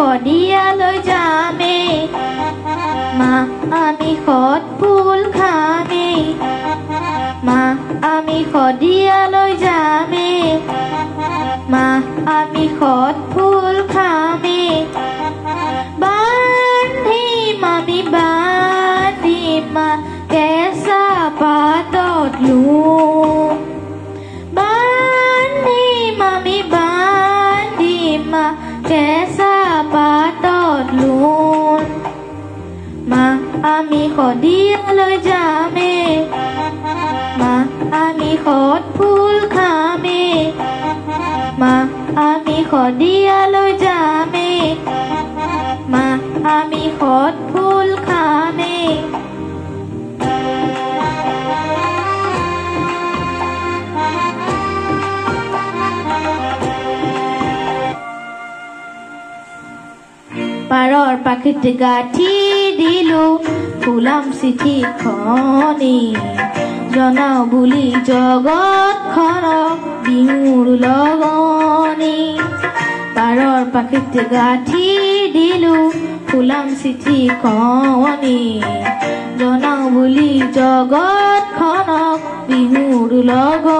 খদিয়ালৈ যামে। মা আমি সদ ফুল খামে মা আমি খদিয়ালৈ যামে। মা আমি সৎ ফুল খামে বান্ধিম আমি বান্ধিম মা কেঁচা পাতত লোম বান্ধিম আমি বান্ধিম মা কেঁচা পাতত লোন মা আমি শদিয়ালৈ যামে মা শদিয়ালৈ যামে মা, আমি সৎ ফুল খামে। পাৰৰ পাখিত গাঁঠি দিলো, ফুলাম চিঠিখনি জনাও বুলি জগতখনক বিহুৰ পাৰৰ পাখিত গাঁঠি দিলো ফুলাম চিঠিখনি জনাও বুলি জগতখনক বিহুৰ লগনি